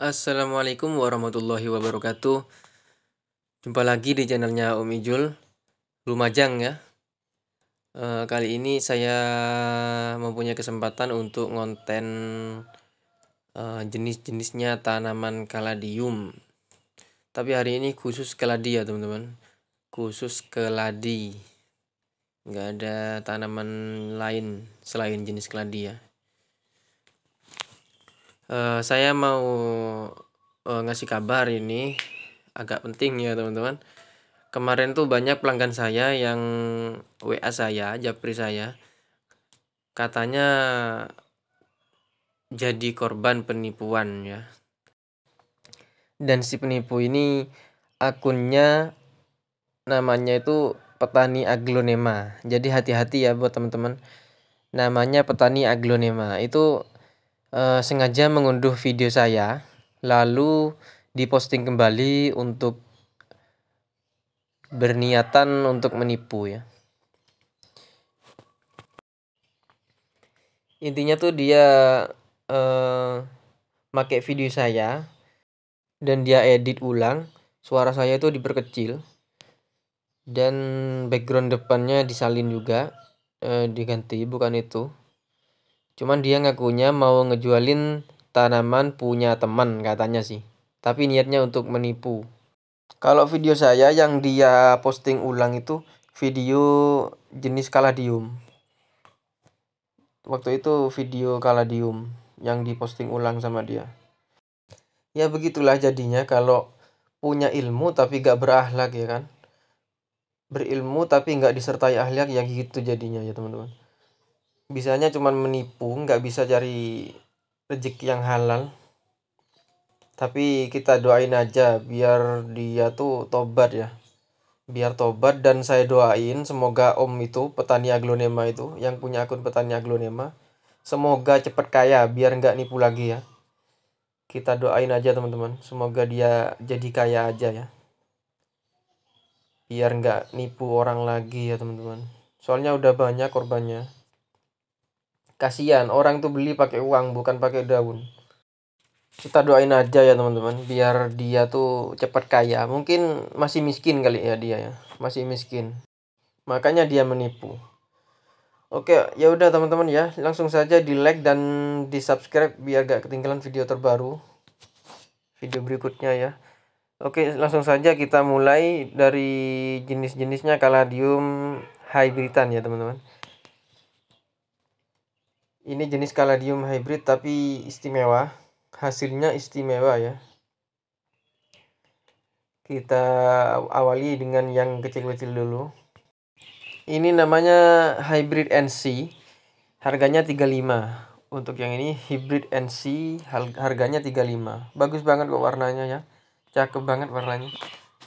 Assalamualaikum warahmatullahi wabarakatuh. Jumpa lagi di channelnya Om Ijul, Lumajang ya. E, kali ini saya mempunyai kesempatan untuk ngonten e, jenis-jenisnya tanaman kaladium. Tapi hari ini khusus keladi ya teman-teman, khusus keladi. Nggak ada tanaman lain selain jenis keladi ya. Uh, saya mau uh, ngasih kabar ini agak penting ya teman-teman. Kemarin tuh banyak pelanggan saya yang WA saya, japri saya, katanya jadi korban penipuan ya. Dan si penipu ini akunnya namanya itu petani aglonema. Jadi hati-hati ya buat teman-teman. Namanya petani aglonema. Itu uh, sengaja mengunduh video saya lalu diposting kembali untuk berniatan untuk menipu ya. Intinya tuh dia uh, pakai video saya dan dia edit ulang, suara saya itu diperkecil dan background depannya disalin juga uh, diganti bukan itu Cuman dia ngakunya mau ngejualin tanaman punya teman katanya sih. Tapi niatnya untuk menipu. Kalau video saya yang dia posting ulang itu video jenis kaladium. Waktu itu video kaladium yang diposting ulang sama dia. Ya begitulah jadinya kalau punya ilmu tapi gak berakhlak ya kan. Berilmu tapi gak disertai akhlak ya gitu jadinya ya teman-teman bisanya cuma menipu nggak bisa cari rezeki yang halal. Tapi kita doain aja biar dia tuh tobat ya. Biar tobat dan saya doain semoga om itu petani aglonema itu yang punya akun petani aglonema semoga cepat kaya biar nggak nipu lagi ya. Kita doain aja teman-teman. Semoga dia jadi kaya aja ya. Biar nggak nipu orang lagi ya teman-teman. Soalnya udah banyak korbannya kasihan orang tuh beli pakai uang bukan pakai daun. Kita doain aja ya teman-teman biar dia tuh cepat kaya. Mungkin masih miskin kali ya dia ya masih miskin. Makanya dia menipu. Oke ya udah teman-teman ya. Langsung saja di like dan di subscribe biar gak ketinggalan video terbaru video berikutnya ya. Oke langsung saja kita mulai dari jenis-jenisnya kaladium hybridan ya teman-teman ini jenis kaladium hybrid tapi istimewa. Hasilnya istimewa ya. Kita awali dengan yang kecil-kecil dulu. Ini namanya hybrid NC harganya 35 untuk yang ini hybrid NC harganya 35 bagus banget kok warnanya ya. Cakep banget warnanya.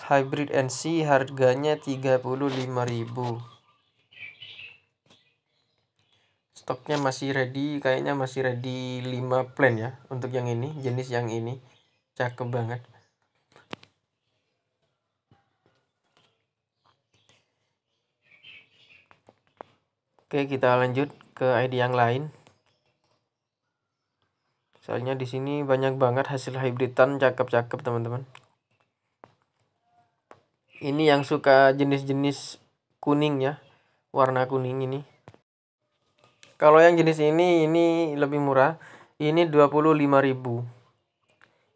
Hybrid NC harganya 35.000 stoknya masih ready kayaknya masih ready 5 plan ya untuk yang ini jenis yang ini. Cakep banget. Oke kita lanjut ke ID yang lain. Soalnya di sini banyak banget hasil hybridan cakep-cakep teman-teman. Ini yang suka jenis-jenis kuning ya warna kuning ini kalau yang jenis ini ini lebih murah. Ini 25.000.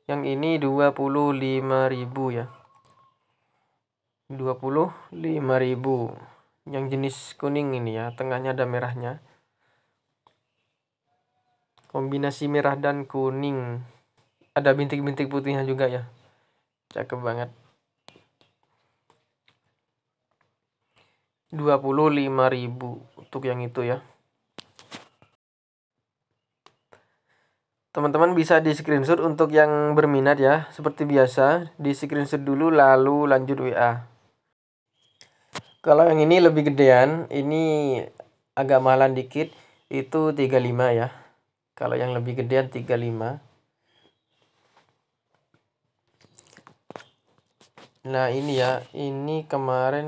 Yang ini 25.000 ya. 25.000. Yang jenis kuning ini ya, tengahnya ada merahnya. Kombinasi merah dan kuning. Ada bintik-bintik putihnya juga ya. Cakep banget. 25.000 untuk yang itu ya. Teman-teman bisa di screenshot untuk yang berminat ya. Seperti biasa, di screenshot dulu lalu lanjut WA. Kalau yang ini lebih gedean, ini agak mahalan dikit, itu 35 ya. Kalau yang lebih gedean 35. Nah ini ya, ini kemarin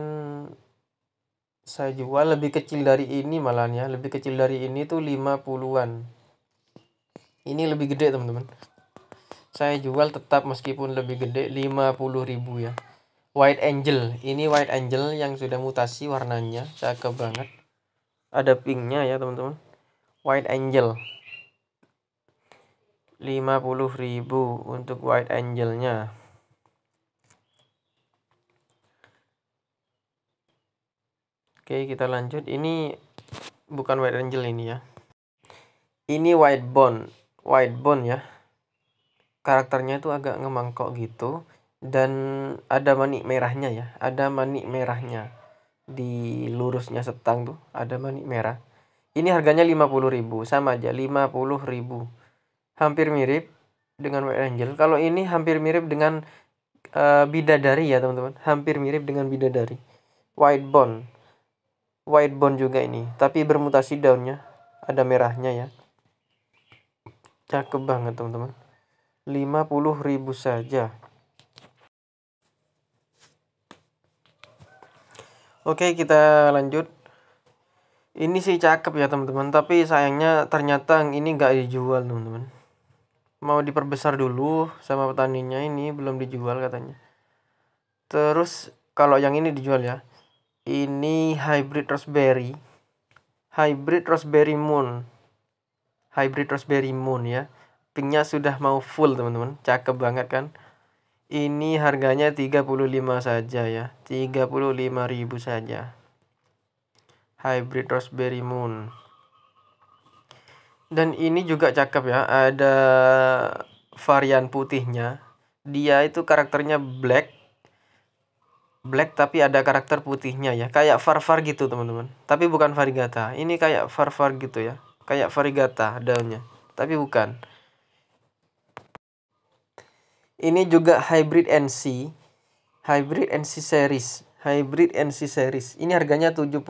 saya jual lebih kecil dari ini malahnya, lebih kecil dari ini tuh 50-an ini lebih gede teman-teman. Saya jual tetap meskipun lebih gede 50.000 ya. White Angel. Ini White Angel yang sudah mutasi warnanya. Cakep banget. Ada pinknya ya teman-teman. White Angel. 50.000 untuk White Angelnya. Oke kita lanjut. Ini bukan white angel ini ya. Ini white bone white bone ya. Karakternya itu agak ngemangkok gitu. Dan ada manik merahnya ya. Ada manik merahnya di lurusnya setang tuh. Ada manik merah. Ini harganya 50.000 sama aja 50.000 hampir mirip dengan white angel. Kalau ini hampir mirip dengan uh, bidadari ya teman-teman. Hampir mirip dengan bidadari. White bone. White bone juga ini. Tapi bermutasi daunnya. Ada merahnya ya cakep banget teman-teman. 50.000 saja. Oke kita lanjut. Ini sih cakep ya teman-teman. Tapi sayangnya ternyata ini nggak dijual teman-teman. Mau diperbesar dulu sama petaninya ini belum dijual katanya. Terus kalau yang ini dijual ya. Ini hybrid raspberry. Hybrid raspberry moon hybrid raspberry moon ya. Pinknya sudah mau full teman-teman. Cakep banget kan? Ini harganya 35 saja ya. 35.000 saja. Hybrid raspberry moon. Dan ini juga cakep ya. Ada varian putihnya. Dia itu karakternya black. Black tapi ada karakter putihnya ya. Kayak farfar gitu teman-teman. Tapi bukan varigata. Ini kayak farfar gitu ya kayak varigata daunnya tapi bukan. Ini juga hybrid NC hybrid NC series. Hybrid NC series. Ini harganya 75.000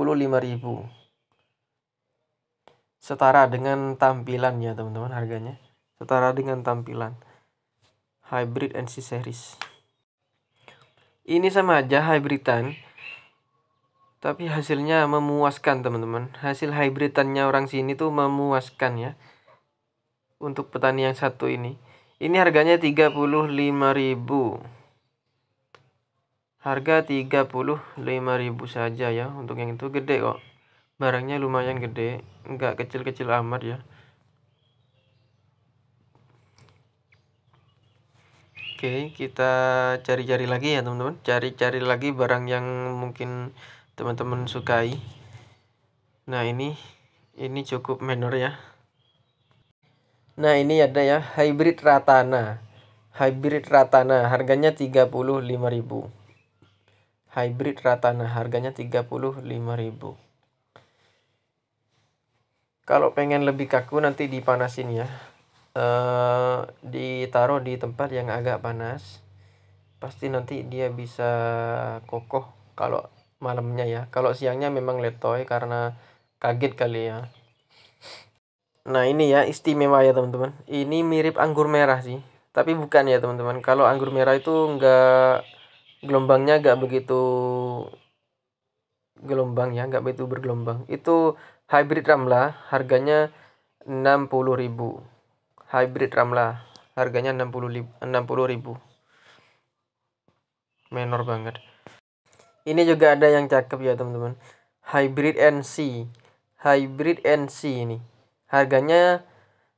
setara dengan tampilannya teman-teman harganya. Setara dengan tampilan. Hybrid NC series. Ini sama aja hybridan tapi hasilnya memuaskan teman-teman. Hasil hybridannya orang sini tuh memuaskan ya. Untuk petani yang satu ini. Ini harganya 35.000 harga 35.000 saja ya. Untuk yang itu gede kok. Barangnya lumayan gede. Enggak kecil-kecil amat ya. Oke, kita cari-cari lagi ya teman-teman. Cari-cari lagi barang yang mungkin teman-teman sukai. Nah, ini ini cukup menor ya. Nah, ini ada ya hybrid ratana. Hybrid ratana harganya 35.000. Hybrid ratana harganya 35.000. Kalau pengen lebih kaku nanti dipanasin ya uh, ditaruh di tempat yang agak panas pasti nanti dia bisa kokoh kalau malamnya ya. Kalau siangnya memang letoy karena kaget kali ya. Nah ini ya istimewa ya teman-teman. Ini mirip anggur merah sih tapi bukan ya teman-teman. Kalau anggur merah itu enggak gelombangnya enggak begitu gelombang ya enggak begitu bergelombang. Itu hybrid ramla harganya 60.000 hybrid Ramla harganya 60 60 ribu. Menor banget ini juga ada yang cakep ya teman-teman. Hybrid NC hybrid NC ini. Harganya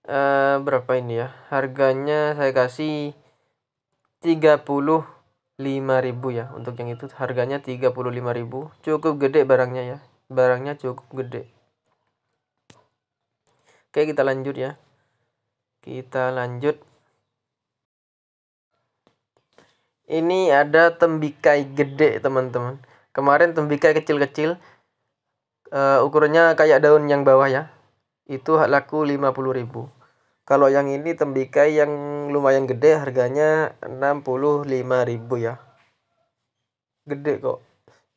uh, berapa ini ya? Harganya saya kasih 35.000 ya. Untuk yang itu harganya 35.000 cukup gede barangnya ya. Barangnya cukup gede. Oke kita lanjut ya. Kita lanjut ini ada tembikai gede teman-teman kemarin tembikai kecil-kecil uh, ukurannya kayak daun yang bawah ya itu laku 50.000 kalau yang ini tembikai yang lumayan gede harganya 65.000 ya gede kok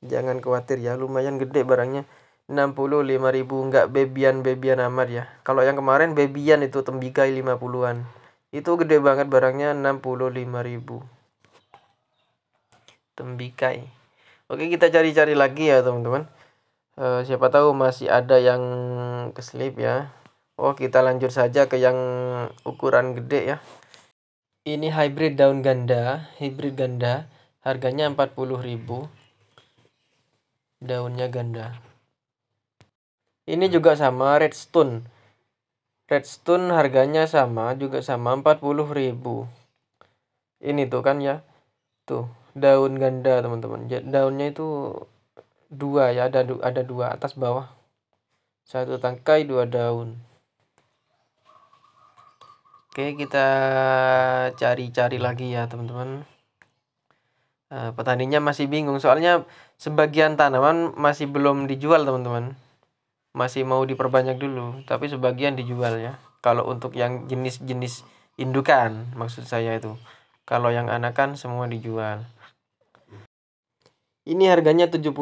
jangan khawatir ya lumayan gede barangnya 65.000 enggak bebian-bebian amat ya. Kalau yang kemarin bebian itu tembikai 50-an. Itu gede banget barangnya 65.000. Tembikai. Oke, kita cari-cari lagi ya, teman-teman. Uh, siapa tahu masih ada yang keslip ya. Oh, kita lanjut saja ke yang ukuran gede ya. ini hybrid daun ganda hybrid ganda harganya 40.000 daunnya ganda ini juga sama redstone redstone harganya sama juga sama 40.000 ini tuh kan ya tuh daun ganda teman-teman. Daunnya itu dua ya ada ada dua atas bawah. Satu tangkai dua daun. Oke kita cari-cari lagi ya teman-teman. Uh, petaninya masih bingung soalnya sebagian tanaman masih belum dijual teman-teman. Masih mau diperbanyak dulu tapi sebagian dijual ya. Kalau untuk yang jenis-jenis indukan maksud saya itu. Kalau yang anakan semua dijual ini harganya 70.000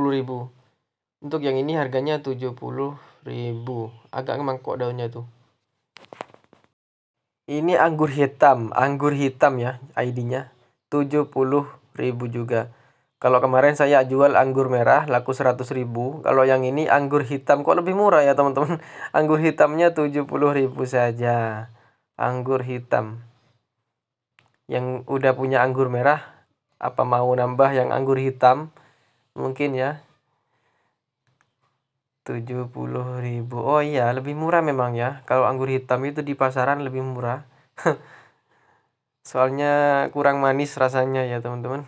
untuk yang ini harganya 70.000 agak mangkok daunnya tuh. Ini anggur hitam. Anggur hitam ya ID-nya 70.000 juga. Kalau kemarin saya jual anggur merah laku 100.000 kalau yang ini anggur hitam. Kok lebih murah ya teman-teman? Anggur hitamnya 70.000 saja. Anggur hitam. Yang udah punya anggur merah apa mau nambah yang anggur hitam mungkin ya. 70.000 oh iya lebih murah memang ya. Kalau anggur hitam itu di pasaran lebih murah. Soalnya kurang manis rasanya ya teman-teman.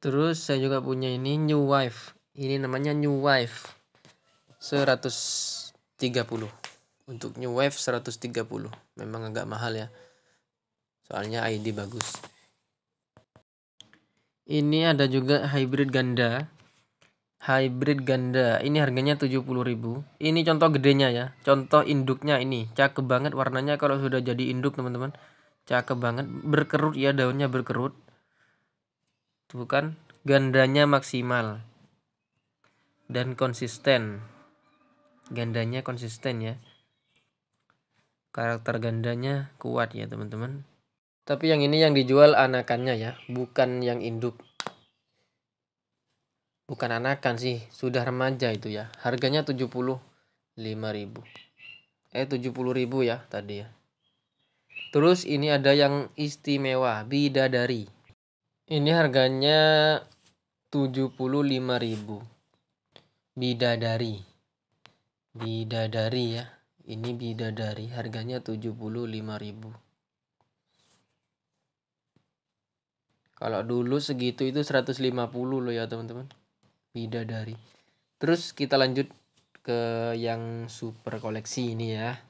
Terus saya juga punya ini new wife. Ini namanya new wife 130 untuk new wife 130 memang agak mahal ya. Soalnya ID bagus ini ada juga hybrid ganda. Hybrid ganda. Ini harganya 70.000 ini contoh gedenya ya. Contoh induknya ini. Cakep banget warnanya kalau sudah jadi induk teman-teman. Cakep banget. Berkerut ya daunnya berkerut. Tuh kan gandanya maksimal. Dan konsisten. Gandanya konsisten ya. Karakter gandanya kuat ya teman-teman tapi yang ini yang dijual anakannya ya, bukan yang induk. Bukan anakan sih, sudah remaja itu ya. Harganya 75.000. Eh 70.000 ya tadi ya. Terus ini ada yang istimewa, bidadari. Ini harganya 75.000. Bidadari. Bidadari ya. Ini bidadari, harganya 75.000. Kalau dulu segitu itu 150 loh ya teman-teman. Bidadari. Terus kita lanjut ke yang super koleksi ini ya.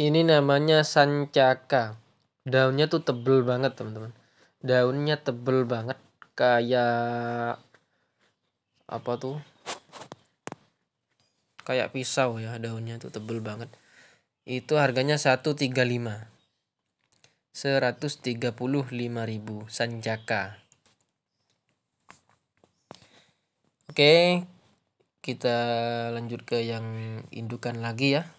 Ini namanya sancaka. Daunnya tuh tebel banget teman-teman. Daunnya tebel banget kayak apa tuh? Kayak pisau ya daunnya tuh tebel banget. Itu harganya 135. 135.000 Sanjaka. Oke, kita lanjut ke yang indukan lagi ya.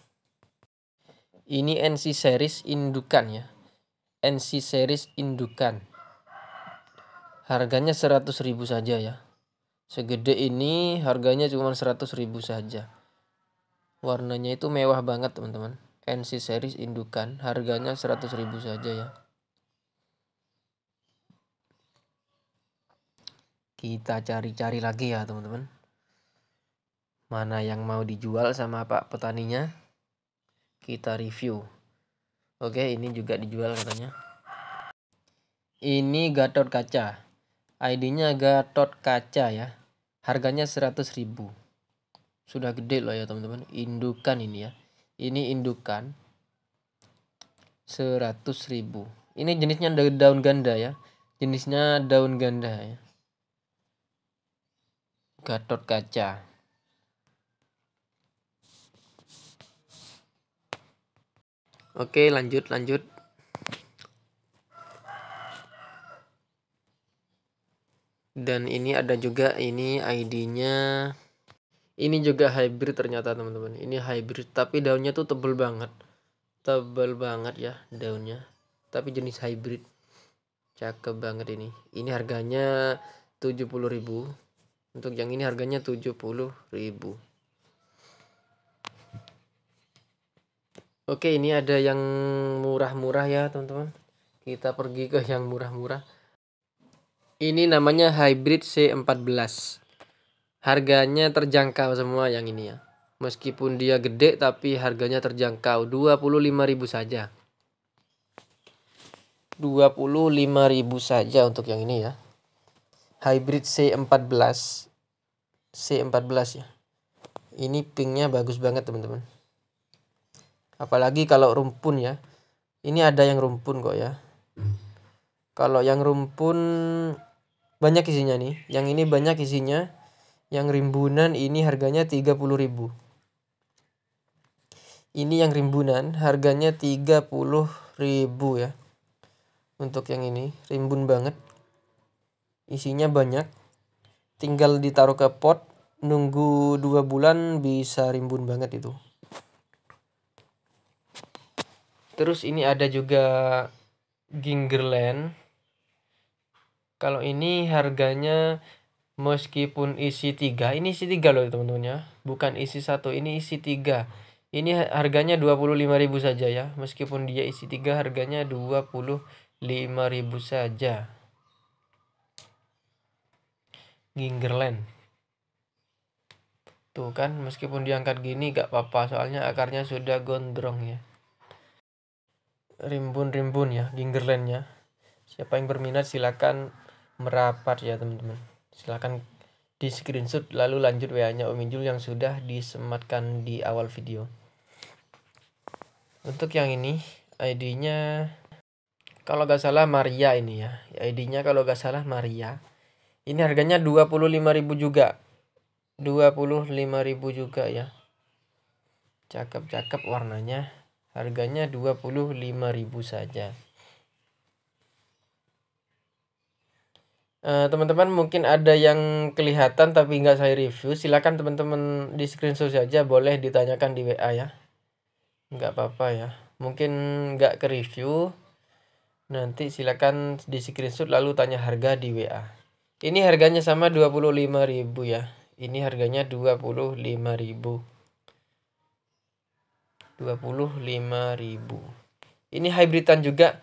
Ini NC series indukan ya. NC series indukan. Harganya 100.000 saja ya. Segede ini harganya cuma 100.000 saja. Warnanya itu mewah banget teman-teman. NC series indukan. Harganya 100.000 saja ya. Kita cari-cari lagi ya teman-teman. Mana yang mau dijual sama pak petaninya? Kita review. Oke ini juga dijual katanya. Ini gatot kaca. ID nya gatot kaca ya. Harganya 100.000 sudah gede loh ya teman-teman. Indukan ini ya ini indukan 100.000 ini jenisnya daun ganda ya. Jenisnya daun ganda ya. Gatot kaca. Oke lanjut lanjut. Dan ini ada juga ini ID-nya ini juga hybrid ternyata teman-teman. Ini hybrid tapi daunnya tuh tebel banget. Tebel banget ya daunnya. Tapi jenis hybrid. Cakep banget ini. Ini harganya 70.000 untuk yang ini harganya 70.000 Oke ini ada yang murah-murah ya teman-teman. Kita pergi ke yang murah-murah. Ini namanya hybrid C14 harganya terjangkau semua yang ini ya. Meskipun dia gede tapi harganya terjangkau. 25.000 saja. 25.000 saja untuk yang ini ya. Hybrid C14 C14 ya. Ini pinknya bagus banget teman-teman. Apalagi kalau rumpun ya. Ini ada yang rumpun kok ya. Kalau yang rumpun banyak isinya nih. Yang ini banyak isinya yang rimbunan ini harganya 30.000 ini yang rimbunan harganya 30.000 ya. Untuk yang ini rimbun banget. Isinya banyak. Tinggal ditaruh ke pot nunggu dua bulan bisa rimbun banget itu. Terus ini ada juga Gingerland. Kalau ini harganya meskipun isi tiga ini isi tiga loh teman-teman ya bukan isi satu ini isi tiga. Ini harganya 25.000 saja ya. Meskipun dia isi tiga harganya 25.000 saja. Gingerland. Tuh kan meskipun diangkat gini gak apa-apa. Soalnya akarnya sudah gondrong ya. Rimbun-rimbun ya Gingerlandnya. Siapa yang berminat silakan merapat ya teman-teman silahkan di screenshot lalu lanjut WA nya Om Injul yang sudah disematkan di awal video. Untuk yang ini ID nya kalau gak salah Maria ini ya. ID nya kalau gak salah Maria. Ini harganya 25.000 juga. 25.000 juga ya. Cakep-cakep warnanya. Harganya 25.000 saja Eh, teman-teman mungkin ada yang kelihatan tapi nggak saya review. Silahkan teman-teman di screenshot saja boleh ditanyakan di WA ya. Nggak apa-apa ya. Mungkin nggak ke review. Nanti silakan di screenshot lalu tanya harga di WA ini harganya sama 25.000 ya. Ini harganya 25.000 25.000 ini hybridan juga.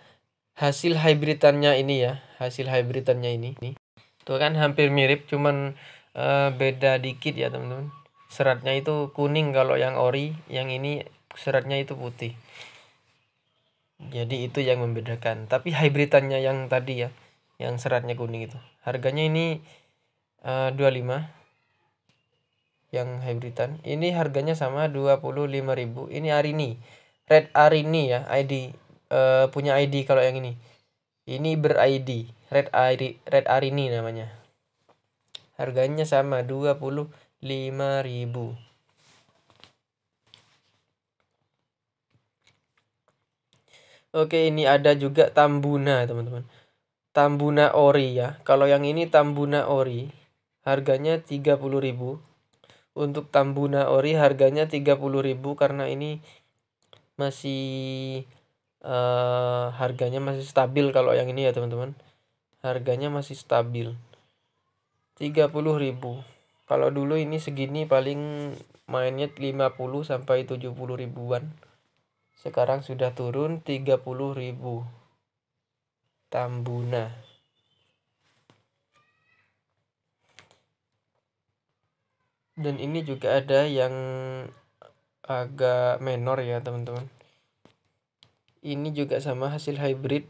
Hasil hybridannya ini ya. Hasil hybridannya ini tuh kan hampir mirip cuman uh, beda dikit ya teman-teman. Seratnya itu kuning kalau yang ori yang ini seratnya itu putih. Jadi itu yang membedakan. Tapi hybridannya yang tadi ya yang seratnya kuning itu. Harganya ini uh, 25 yang hybridan ini harganya sama 25.000 ini Arini Red Arini ya ID uh, punya ID kalau yang ini. Ini ber-ID, Red Ari Red Arini namanya. Harganya sama 25.000. Oke, ini ada juga Tambuna, teman-teman. Tambuna Ori ya. Kalau yang ini Tambuna Ori, harganya 30.000. Untuk Tambuna Ori harganya 30.000 karena ini masih uh, harganya masih stabil kalau yang ini ya teman-teman harganya masih stabil. 30.000 kalau dulu ini segini paling mainnya 50 sampai 70 ribuan. Sekarang sudah turun 30.000 Tambuna. Dan ini juga ada yang agak menor ya teman-teman. Ini juga sama hasil hybrid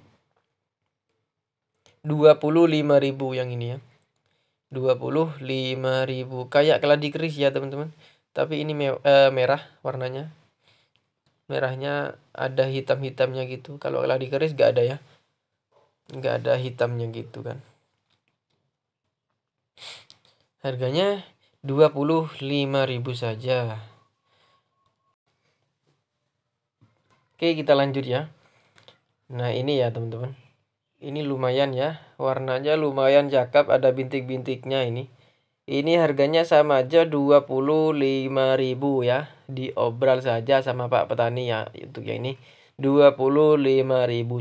25.000 yang ini ya. 25.000 kayak keladi keris ya teman-teman. Tapi ini me uh, merah warnanya. Merahnya ada hitam-hitamnya gitu. Kalau keladi keris gak ada ya. Gak ada hitamnya gitu kan. Harganya 25.000 saja. Oke kita lanjut ya. Nah ini ya teman-teman Ini lumayan ya Warnanya lumayan cakep Ada bintik-bintiknya ini. Ini harganya sama aja 25.000 ya Diobral saja sama Pak Petani ya Untuk yang ini. 25.000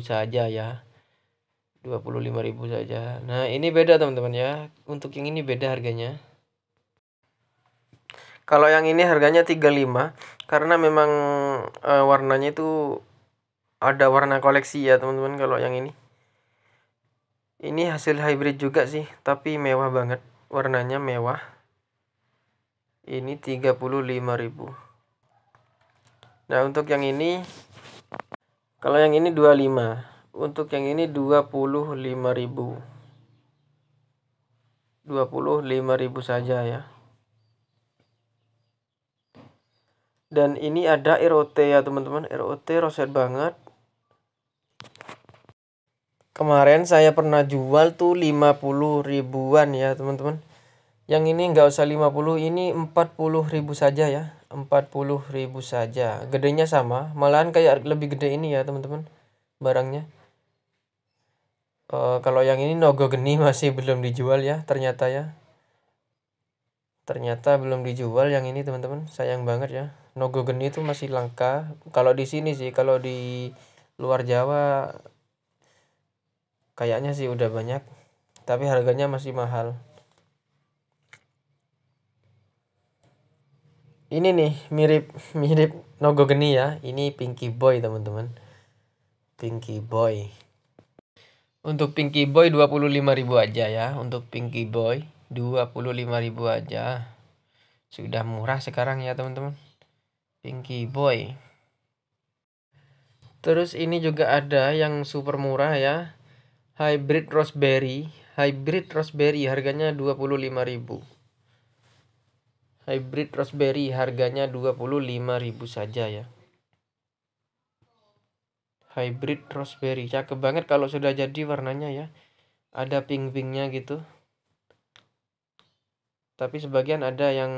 saja ya 25.000 saja. Nah ini beda teman-teman ya. Untuk yang ini beda harganya. Kalau yang ini harganya 35 karena memang uh, warnanya itu ada warna koleksi ya teman-teman kalau yang ini ini hasil hybrid juga sih tapi mewah banget. Warnanya mewah. Ini 35.000 nah untuk yang ini kalau yang ini 25 untuk yang ini 25.000 25.000 saja ya. Dan ini ada ROT ya teman-teman. ROT roset banget kemarin saya pernah jual tuh 50 ribuan ya teman-teman. Yang ini enggak usah 50 ini 40 ribu saja ya. 40 ribu saja. Gedenya sama malahan kayak lebih gede ini ya teman-teman barangnya. Uh, kalau yang ini nogo geni masih belum dijual ya ternyata ya. Ternyata belum dijual yang ini teman-teman. Sayang banget ya. Nogo geni itu masih langka. Kalau di sini sih kalau di luar Jawa kayaknya sih udah banyak tapi harganya masih mahal. Ini nih mirip mirip nogo geni ya. Ini pinky boy teman-teman. Pinky boy. Untuk pinky boy 25.000 aja ya. Untuk pinky boy 25.000 aja. Sudah murah sekarang ya teman-teman. Pinky Boy. Terus ini juga ada yang super murah ya hybrid raspberry hybrid raspberry harganya 25.000 hybrid raspberry harganya 25.000 saja ya. Hybrid raspberry cakep banget kalau sudah jadi warnanya ya. Ada pink-pinknya gitu. Tapi sebagian ada yang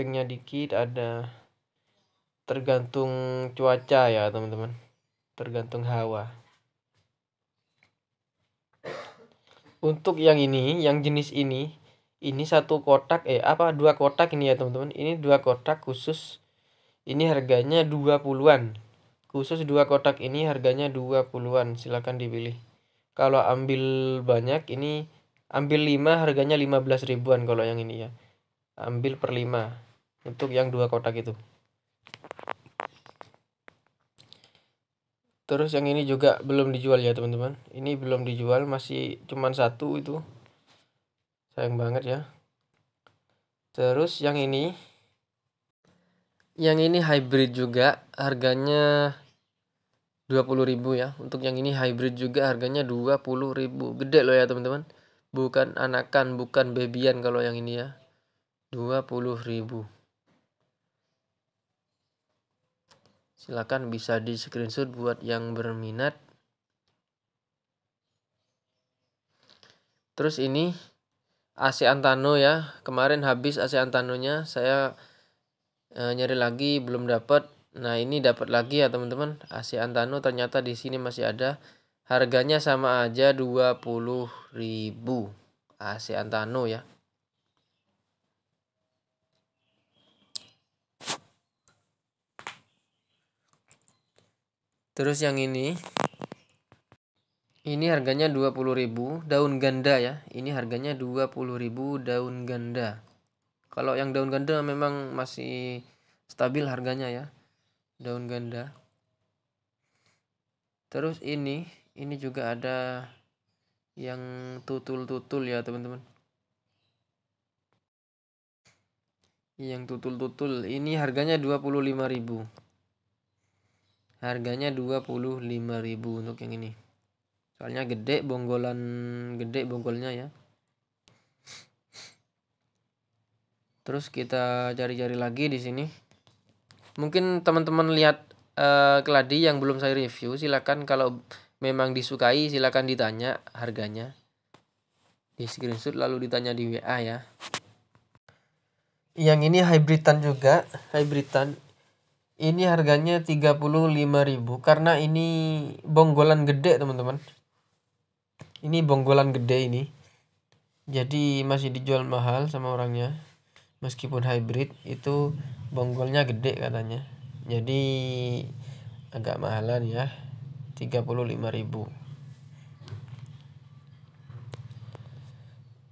pinknya dikit ada tergantung cuaca ya teman-teman. Tergantung hawa untuk yang ini yang jenis ini ini satu kotak eh apa dua kotak ini ya teman-teman. Ini dua kotak khusus. Ini harganya 20-an khusus dua kotak ini harganya 20-an silahkan dipilih. Kalau ambil banyak ini ambil 5 harganya 15 ribuan kalau yang ini ya. Ambil per 5 untuk yang dua kotak itu terus yang ini juga belum dijual ya teman-teman. Ini belum dijual masih cuman satu itu. Sayang banget ya. Terus yang ini. Yang ini hybrid juga harganya 20.000 ya. Untuk yang ini hybrid juga harganya 20.000 gede loh ya teman-teman. Bukan anakan bukan babyan kalau yang ini ya. 20.000 silakan bisa di screenshot buat yang berminat. Terus ini AC Antano ya. Kemarin habis AC Antanonya saya e, nyari lagi belum dapat nah ini dapat lagi ya teman-teman. AC Antano ternyata di sini masih ada. Harganya sama aja 20.000 AC Antano ya. Terus yang ini ini harganya 20.000 daun ganda ya. Ini harganya 20.000 daun ganda. Kalau yang daun ganda memang masih stabil harganya ya. Daun ganda. Terus ini ini juga ada yang tutul-tutul ya teman-teman yang tutul-tutul ini harganya 25.000 harganya 25.000 untuk yang ini. Soalnya gede bonggolan gede bonggolnya ya. Terus kita cari-cari lagi di sini. Mungkin teman-teman lihat uh, keladi yang belum saya review silakan kalau memang disukai silahkan ditanya harganya. Di screenshot lalu ditanya di WA ya. Yang ini hybridan juga hybridan ini harganya 35.000 karena ini bonggolan gede teman-teman. Ini bonggolan gede ini. Jadi masih dijual mahal sama orangnya. Meskipun hybrid itu bonggolnya gede katanya. Jadi agak mahalan ya. 35.000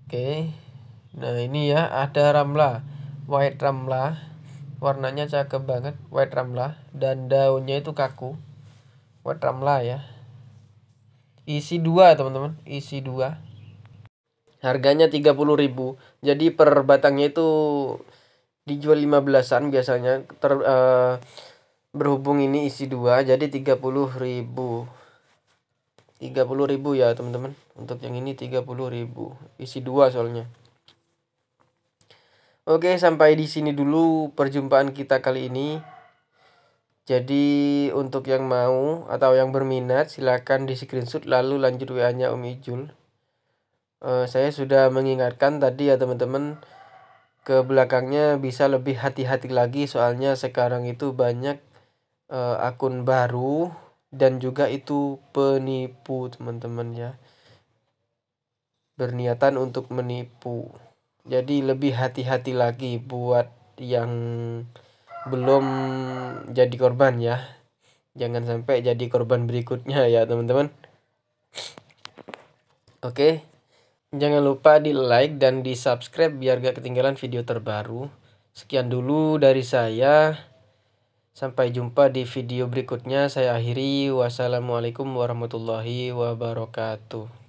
Oke. Nah ini ya ada ramla. White ramla Warnanya cakep banget White ramla Dan daunnya itu kaku. White ramla ya. Isi dua teman-teman. Isi dua. Harganya 30.000 jadi per batangnya itu dijual 15an biasanya. Ter, uh, berhubung ini isi dua jadi 30.000 30.000 ya teman-teman. Untuk yang ini 30.000 isi dua soalnya Oke sampai di sini dulu perjumpaan kita kali ini. Jadi untuk yang mau atau yang berminat silahkan di screenshot lalu lanjut WA nya Om Ijul. Uh, saya sudah mengingatkan tadi ya teman-teman ke belakangnya bisa lebih hati-hati lagi soalnya sekarang itu banyak uh, akun baru dan juga itu penipu teman-teman ya. Berniatan untuk menipu jadi lebih hati-hati lagi buat yang belum jadi korban ya jangan sampai jadi korban berikutnya ya teman-teman oke jangan lupa di like dan di subscribe biar gak ketinggalan video terbaru sekian dulu dari saya Sampai jumpa di video berikutnya. Saya akhiri. Wassalamualaikum warahmatullahi wabarakatuh.